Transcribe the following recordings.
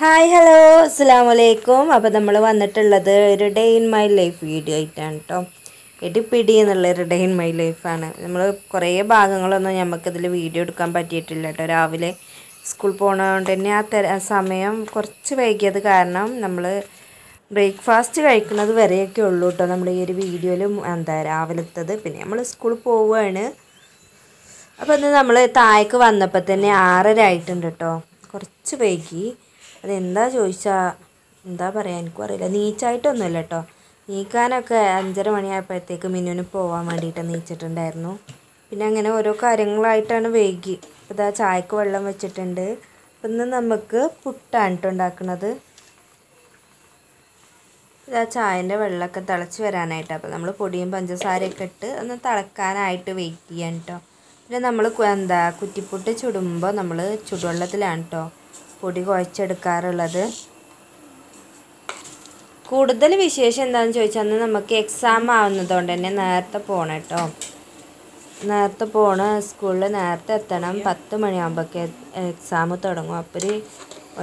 Hi hello അസ്സാം വലൈക്കും അപ്പോൾ നമ്മൾ വന്നിട്ടുള്ളത് ഒരു day in my life video ആയിട്ടാണ് കേട്ടോ ഇടിപ്പിടി എന്നുള്ള ഒരു ഡേ ഇൻ മൈ ലൈഫാണ് നമ്മൾ കുറേ ഭാഗങ്ങളൊന്നും നമുക്കിതിൽ വീഡിയോ എടുക്കാൻ പറ്റിയിട്ടില്ല കേട്ടോ രാവിലെ സ്കൂൾ പോണതുകൊണ്ട് തന്നെ ആ തര സമയം കുറച്ച് വൈകിയത് കാരണം നമ്മൾ ബ്രേക്ക്ഫാസ്റ്റ് കഴിക്കുന്നത് വരെയൊക്കെ ഉള്ളൂ കേട്ടോ നമ്മൾ ഈ ഒരു വീഡിയോയിൽ എന്താ രാവിലത്തത്. പിന്നെ നമ്മൾ സ്കൂളിൽ പോവുകയാണ് അപ്പോൾ ഇന്ന് നമ്മൾ താഴേക്ക് വന്നപ്പോൾ തന്നെ ആറര ആയിട്ടുണ്ട് കേട്ടോ കുറച്ച് വൈകി. അതെന്താ ചോദിച്ചാൽ എന്താ പറയുക എനിക്കും അറിയില്ല നീച്ചായിട്ടൊന്നുമില്ല കേട്ടോ നീക്കാനൊക്കെ അഞ്ചര മണിയായപ്പോഴത്തേക്ക് മിന്നുവിന് പോകാൻ വേണ്ടിയിട്ട് നീച്ചിട്ടുണ്ടായിരുന്നു. പിന്നെ അങ്ങനെ ഓരോ കാര്യങ്ങളായിട്ടാണ് വൈകി. അപ്പോൾ ഇതാ ചായക്ക് വെള്ളം വെച്ചിട്ടുണ്ട്. അപ്പം ഇന്ന് നമുക്ക് പുട്ടാണ് കേട്ടോ ഉണ്ടാക്കുന്നത്. ഇതാ ചായന്റെ വെള്ളമൊക്കെ തിളച്ച് വരാനായിട്ട്. അപ്പോൾ നമ്മൾ പൊടിയും പഞ്ചസാരയൊക്കെ ഇട്ട് ഒന്ന് തിളക്കാനായിട്ട് വെയിറ്റ് ചെയ്യാൻ കേട്ടോ പിന്നെ നമ്മൾ എന്താ കുറ്റിപ്പുട്ട് ചുടുമ്പോൾ നമ്മൾ ചുടുവെള്ളത്തിലാണ് കേട്ടോ പൊടി കുഴച്ചെടുക്കാറുള്ളത്. കൂടുതൽ വിശേഷം എന്താണെന്ന് ചോദിച്ചാൽ അന്ന് നമുക്ക് എക്സാം ആവുന്നതുകൊണ്ട് തന്നെ നേരത്തെ പോകണം കേട്ടോ. നേരത്തെ പോണ സ്കൂളിൽ നേരത്തെ എത്തണം. പത്ത് മണിയാകുമ്പോഴൊക്കെ എക്സാം തുടങ്ങും. അപ്പോൾ ഒരു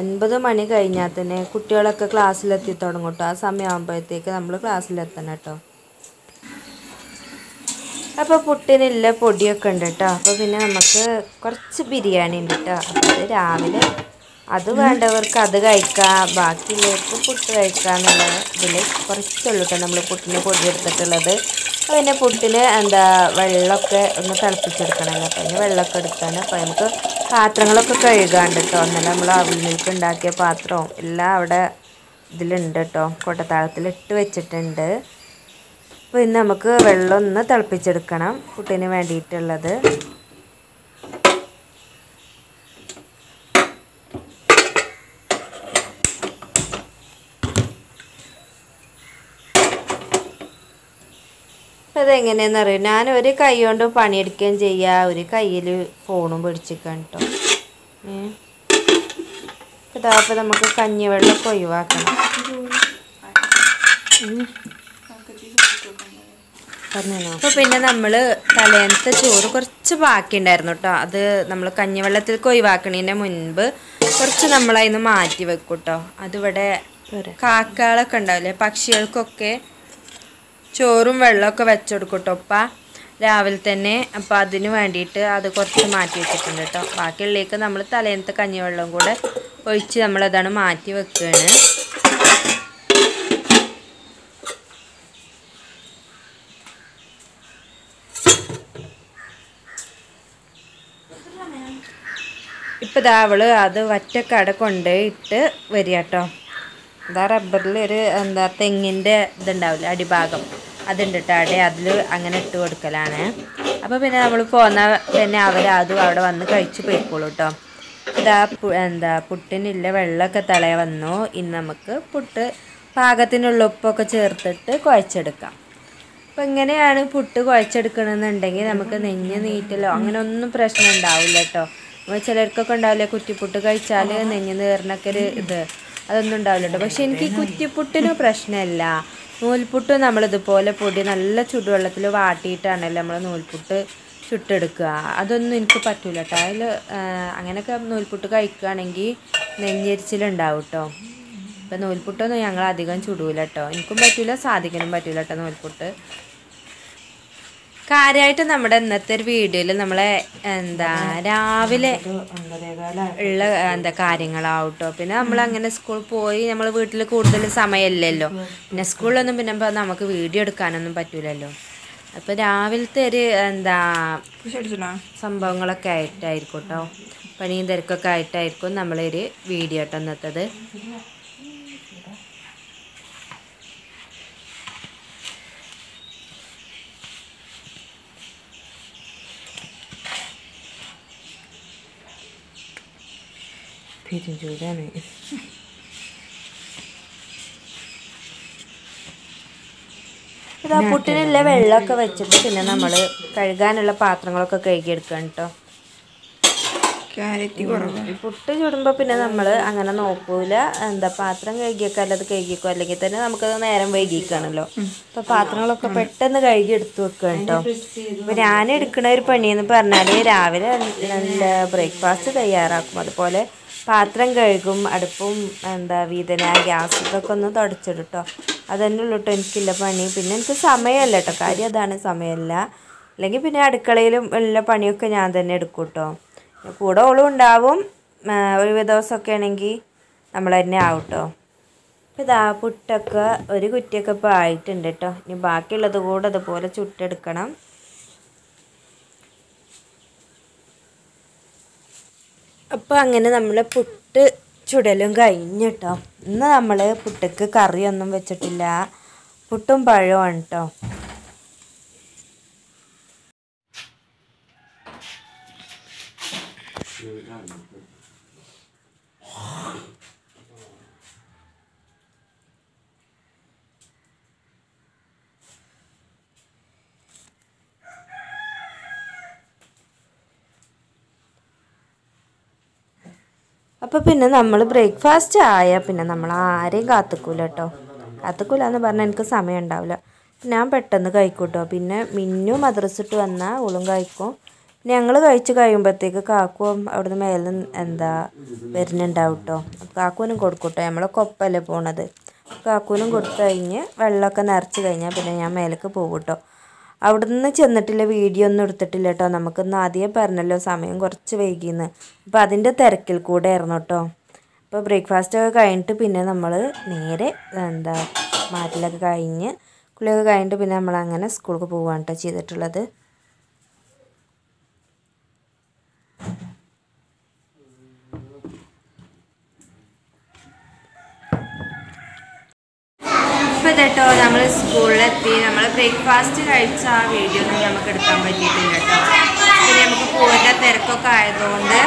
ഒൻപത് മണി കഴിഞ്ഞാൽ തന്നെ കുട്ടികളൊക്കെ ക്ലാസ്സിലെത്തി തുടങ്ങും കേട്ടോ ആ സമയമാകുമ്പോഴത്തേക്ക് നമ്മൾ ക്ലാസ്സിലെത്തണം കേട്ടോ. അപ്പോൾ പുട്ടിനുള്ള പൊടിയൊക്കെ ഉണ്ട് കേട്ടോ അപ്പോൾ പിന്നെ നമുക്ക് കുറച്ച് ബിരിയാണി ഉണ്ട് കേട്ടോ അത് രാവിലെ അത് വേണ്ടവർക്ക് അത് കഴിക്കാം. ബാക്കിയുള്ളവർക്ക് പുട്ട് കഴിക്കാം എന്നുള്ള ഇതിൽ കുറച്ചുള്ളൂ കേട്ടോ നമ്മൾ പുട്ടിന് പൊടിയെടുത്തിട്ടുള്ളത് അപ്പോൾ പിന്നെ പുട്ടിന് എന്താ വെള്ളമൊക്കെ ഒന്ന് തിളപ്പിച്ചെടുക്കണമല്ലോ അപ്പോൾ അതിന് വെള്ളമൊക്കെ എടുക്കാൻ അപ്പോൾ നമുക്ക് പാത്രങ്ങളൊക്കെ കഴുകാണ്ട് കേട്ടോ. എന്നാലും നമ്മൾ അവിലേക്ക് ഉണ്ടാക്കിയ പാത്രവും എല്ലാം അവിടെ ഇതിലുണ്ട് കേട്ടോ. കൊട്ടത്താളത്തിൽ ഇട്ട് വെച്ചിട്ടുണ്ട്. അപ്പോൾ ഇന്ന് നമുക്ക് വെള്ളം ഒന്ന് തിളപ്പിച്ചെടുക്കണം പുട്ടിന് വേണ്ടിയിട്ടുള്ളത്. അപ്പോൾ അതെങ്ങനെയാണെന്ന് അറിയും ഞാൻ ഒരു കൈ കൊണ്ട് പണിയെടുക്കുകയും ചെയ്യുക ഒരു കയ്യിൽ ഫോണും പിടിച്ചിരിക്കാൻ കേട്ടോ ഏ? ഇതാ അപ്പോൾ നമുക്ക് കഞ്ഞിവെള്ളമൊക്കെ ഒഴിവാക്കണം. അപ്പോൾ പിന്നെ നമ്മൾ തലേന്നത്തെ ചോറ് കുറച്ച് ബാക്കിയുണ്ടായിരുന്നു കേട്ടോ അത് നമ്മൾ കഞ്ഞിവെള്ളത്തിൽ ഒഴിവാക്കണതിന് മുൻപ് കുറച്ച് നമ്മളതിന് മാറ്റി വെക്കും കേട്ടോ അതിവിടെ കാക്കകളൊക്കെ ഉണ്ടാവില്ലേ? പക്ഷികൾക്കൊക്കെ ചോറും വെള്ളമൊക്കെ വെച്ചുകൊടുക്കും കേട്ടോ ഉപ്പ. രാവിലെ തന്നെ. അപ്പോൾ അതിന് വേണ്ടിയിട്ട് അത് കുറച്ച് മാറ്റി വെച്ചിട്ടുണ്ട് കേട്ടോ. ബാക്കിയുള്ളേക്ക് നമ്മൾ തലേന്നത്തെ കഞ്ഞിവെള്ളം കൂടെ ഒഴിച്ച് നമ്മളതാണ് മാറ്റി വെക്കുകയാണ് ഇപ്പം ഇതാ അവൾ അത് വറ്റക്കട കൊണ്ടുപോയിട്ട് വരിക കേട്ടോ. ഇതാ റബ്ബറിൽ ഒരു എന്താ തെങ്ങിന്റെ ഇതുണ്ടാവില്ല അടിഭാഗം. അതുണ്ട് അവിടെ അതിൽ അങ്ങനെ ഇട്ട് കൊടുക്കലാണ്. അപ്പോൾ പിന്നെ നമ്മൾ പോന്ന തന്നെ അവർ അതും അവിടെ വന്ന് കഴിച്ച് പോയിക്കോളൂ കേട്ടോ ഇതാ എന്താ പുട്ടിനില്ല വെള്ളമൊക്കെ തിളയ വന്നു. ഇനി നമുക്ക് പുട്ട് പാകത്തിനുള്ള ഉപ്പൊക്കെ ചേർത്തിട്ട് കുഴച്ചെടുക്കാം. അപ്പം ഇങ്ങനെയാണ് പുട്ട് കുഴച്ചെടുക്കണമെന്നുണ്ടെങ്കിൽ നമുക്ക് നെഞ്ഞ് നീറ്റലോ അങ്ങനെ ഒന്നും പ്രശ്നം ഉണ്ടാവില്ല കേട്ടോ ചിലർക്കൊക്കെ ഉണ്ടാവില്ല കുറ്റിപ്പുട്ട് കഴിച്ചാൽ നെഞ്ഞ് നീറിനൊക്കെ ഒരു ഇത്. അതൊന്നും ഉണ്ടാവില്ല പക്ഷെ എനിക്ക് കുറ്റിപ്പുട്ടിന് പ്രശ്നമില്ല നൂൽപുട്ട് നമ്മളിതുപോലെ പൊടി നല്ല ചുടുവെള്ളത്തിൽ വാട്ടിയിട്ടാണല്ലോ നമ്മൾ നൂൽപുട്ട് ചുട്ടെടുക്കുക. അതൊന്നും എനിക്ക് പറ്റൂല കേട്ടോ അതിൽ അങ്ങനെയൊക്കെ നൂൽപുട്ട് കഴിക്കുകയാണെങ്കിൽ നെഞ്ഞരിച്ചിലുണ്ടാവും കേട്ടോ ഇപ്പം നൂൽപുട്ടൊന്നും ഞങ്ങൾ അധികം ചുടൂല കേട്ടോ എനിക്കും പറ്റൂല സാധിക്കാനും പറ്റൂല കേട്ടോ നൂൽപുട്ട്. കാര്യമായിട്ട് നമ്മുടെ ഇന്നത്തെ ഒരു വീഡിയോയിൽ നമ്മളെ എന്താ രാവിലെ ഉള്ള എന്താ കാര്യങ്ങളാവട്ടോ. പിന്നെ നമ്മൾ അങ്ങനെ സ്കൂൾ പോയി നമ്മൾ വീട്ടിൽ കൂടുതൽ സമയമില്ലല്ലോ. പിന്നെ സ്കൂളിലൊന്നും പിന്നെ നമുക്ക് വീഡിയോ എടുക്കാനൊന്നും പറ്റൂലല്ലോ. അപ്പോൾ രാവിലത്തെ ഒരു എന്താ സംഭവങ്ങളൊക്കെ ആയിട്ടായിരിക്കും കേട്ടോ പണിയും തിരക്കൊക്കെ ആയിട്ടായിരിക്കും നമ്മളൊരു വീഡിയോ കേട്ടോ ഇന്നത്തത്. പെരുംചൂടാണ് ഇതാ പുട്ടിനുള്ള വെള്ളമൊക്കെ വെച്ചിട്ട് പിന്നെ നമ്മൾ കഴുകാനുള്ള പാത്രങ്ങളൊക്കെ കഴുകിയെടുക്കണം കേട്ടോ പുട്ട് ചുടുമ്പോൾ പിന്നെ നമ്മൾ അങ്ങനെ നോക്കൂല. എന്താ പാത്രം കഴുകിയൊക്കെ അല്ലത് കഴുകിക്കോ അല്ലെങ്കിൽ തന്നെ നമുക്കത് നേരം വൈകിക്കാണല്ലോ. അപ്പൊ പാത്രങ്ങളൊക്കെ പെട്ടെന്ന് കഴുകി എടുത്തു വെക്കുക കേട്ടോ അപ്പൊ ഞാൻ എടുക്കുന്ന ഒരു പണിയെന്ന് പറഞ്ഞാൽ രാവിലെ നല്ല ബ്രേക്ക്ഫാസ്റ്റ് തയ്യാറാക്കും. അതുപോലെ പാത്രം കഴുകും അടുപ്പും എന്താ വീതന ഗ്യാസ് ഇതൊക്കെ ഒന്ന് തുടച്ചിടും കേട്ടോ അതന്നെ ഉള്ളൂ കേട്ടോ എനിക്കില്ല പണി. പിന്നെ എനിക്ക് സമയമല്ല കേട്ടോ കാര്യം അതാണ് സമയമല്ല. അല്ലെങ്കിൽ പിന്നെ അടുക്കളയിലും ഉള്ള പണിയൊക്കെ ഞാൻ തന്നെ എടുക്കും കേട്ടോ കൂടെ ഓളും ഉണ്ടാവും. ആ, ഒരു ദിവസമൊക്കെ ആണെങ്കിൽ നമ്മൾ തന്നെ ആവും കേട്ടോ അപ്പോൾ ഇതാ പുട്ടൊക്കെ ഒരു കുറ്റിയൊക്കെ ഇപ്പോൾ ആയിട്ടുണ്ട് കേട്ടോ ഇനി ബാക്കിയുള്ളത് കൂടെ അതുപോലെ ചുട്ടെടുക്കണം. അപ്പോൾ അങ്ങനെ നമ്മൾ പുട്ട് ചുടലും കഴിഞ്ഞു കേട്ടോ ഇന്ന് നമ്മൾ പുട്ടക്ക് കറിയൊന്നും വെച്ചിട്ടില്ല. പുട്ടും പഴമാണ് കേട്ടോ അപ്പോൾ പിന്നെ നമ്മൾ ബ്രേക്ക്ഫാസ്റ്റ് ആയാൽ പിന്നെ നമ്മൾ ആരെയും കാത്തുക്കൂല കേട്ടോ കാത്തുക്കൂല എന്ന് പറഞ്ഞാൽ എനിക്ക് സമയം ഉണ്ടാവില്ല ഞാൻ പെട്ടെന്ന് കഴിക്കൂട്ടോ. പിന്നെ മിന്നു മദ്രസിട്ട് വന്നാൽ ഓളും കഴിക്കും. പിന്നെ ഞങ്ങൾ കഴിച്ച് കഴിയുമ്പോഴത്തേക്ക് കാക്കുവും അവിടുന്ന് മേലെ എന്താ വരുന്നുണ്ടാവും കേട്ടോ കാക്കുവിനും കൊടുക്കൂട്ടോ കേട്ടോ നമ്മളൊക്കെ ഒപ്പമല്ലേ പോണത്. കാക്കുവിനും കൊടുത്തു കഴിഞ്ഞ് വെള്ളമൊക്കെ നിറച്ച് കഴിഞ്ഞാൽ പിന്നെ ഞാൻ മേലേക്ക് പോകും കേട്ടോ അവിടുന്ന് ചെന്നിട്ടില്ല വീഡിയോ ഒന്നും എടുത്തിട്ടില്ല കേട്ടോ നമുക്കിന്ന് ആദ്യം പറഞ്ഞല്ലോ സമയം കുറച്ച് വൈകിന്ന്. അപ്പോൾ അതിന്റെ തിരക്കിൽ കൂടെ ആയിരുന്നു കേട്ടോ അപ്പോൾ ബ്രേക്ക്ഫാസ്റ്റ് ഒക്കെ കഴിഞ്ഞിട്ട് പിന്നെ നമ്മൾ നേരെ എന്താ മാറ്റിലൊക്കെ കഴിഞ്ഞ് കുളിയൊക്കെ കഴിഞ്ഞിട്ട് പിന്നെ നമ്മൾ അങ്ങനെ സ്കൂൾക്ക് പോവുകയാണ് കേട്ടോ ചെയ്തിട്ടുള്ളത്. ഇപ്പോൾ കേട്ടോ നമ്മൾ സ്കൂളിലെത്തി. നമ്മൾ ബ്രേക്ക്ഫാസ്റ്റ് കഴിച്ച ആ വീഡിയോ ഒന്നും നമുക്ക് എടുക്കാൻ പറ്റിയിട്ടില്ല കേട്ടോ പിന്നെ നമുക്ക് പോരുന്ന തിരക്കൊക്കെ ആയതുകൊണ്ട്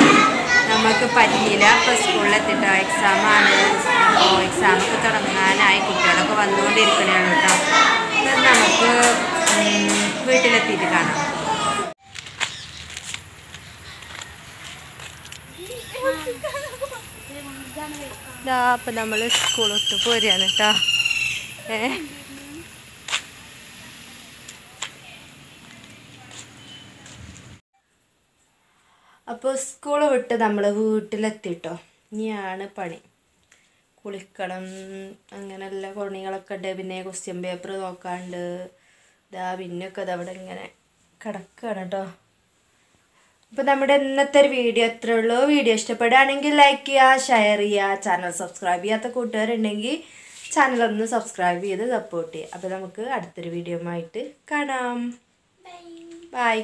നമുക്ക് പറ്റിയില്ല. ഇപ്പോൾ സ്കൂളിലെത്തിട്ടോ എക്സാമാണ് അപ്പോൾ എക്സാമൊക്കെ തുടങ്ങാനായി. കുട്ടികളൊക്കെ വന്നുകൊണ്ടിരിക്കണേ കേട്ടോ അപ്പം നമുക്ക് വീട്ടിലെത്തിയിട്ട് കാണാം. ഇതാ അപ്പം നമ്മൾ സ്കൂളിട്ട് പോരുകയാണ് കേട്ടോ അപ്പോൾ സ്കൂൾ വിട്ട് നമ്മൾ വീട്ടിലെത്തിട്ടോ. ഇനിയാണ് പണി. കുളിക്കണം അങ്ങനെയുള്ള പണികളൊക്കെ ഉണ്ട്. പിന്നെ ക്വസ്റ്റ്യൻ പേപ്പർ നോക്കാണ്ട്. ഇതാ പിന്നൊക്കെ അതവിടെ ഇങ്ങനെ കിടക്കുകയാണ് കേട്ടോ അപ്പോൾ നമ്മുടെ ഇന്നത്തെ ഒരു വീഡിയോ എത്ര ഉള്ളൂ. വീഡിയോ ഇഷ്ടപ്പെടുകയാണെങ്കിൽ ലൈക്ക് ചെയ്യുക ഷെയർ ചെയ്യുക ചാനൽ സബ്സ്ക്രൈബ് ചെയ്യാത്ത കൂട്ടുകാരുണ്ടെങ്കിൽ ചാനൽ ഒന്ന് സബ്സ്ക്രൈബ് ചെയ്ത് സപ്പോർട്ട് ചെയ്യുക. അപ്പോൾ നമുക്ക് അടുത്തൊരു വീഡിയോ ആയിട്ട് കാണാം. ബൈ